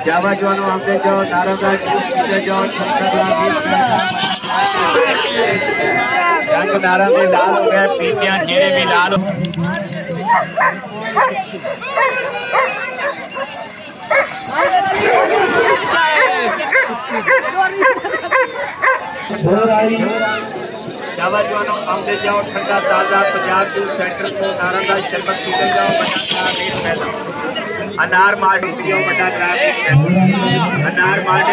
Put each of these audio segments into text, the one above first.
रुपए जावा जवानो हमसे जो नारोगा नारंगी लाल हो गए पीतियाँ चेहरे भी लाल हो जावा जवानो हमसे जाओ ठंडा ताज़ा पंजाब जूस सेंटर को नारंगा शरबत पीकर जाओ बीस रुपए अनार मार्ट अनार मार्ट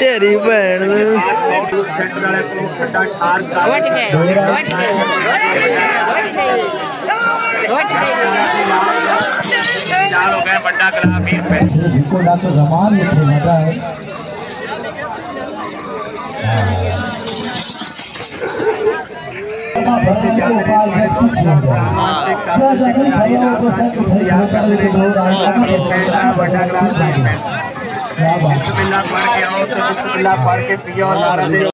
तेरी भैन वोट गए वोट गए वोट गए। चार हो गए बड़ा कला पे जिसको डॉक्टर तो जमान ये तो है। बिस्मिल्लाह पढ़ के आओ और पढ़ के पियो नारा दे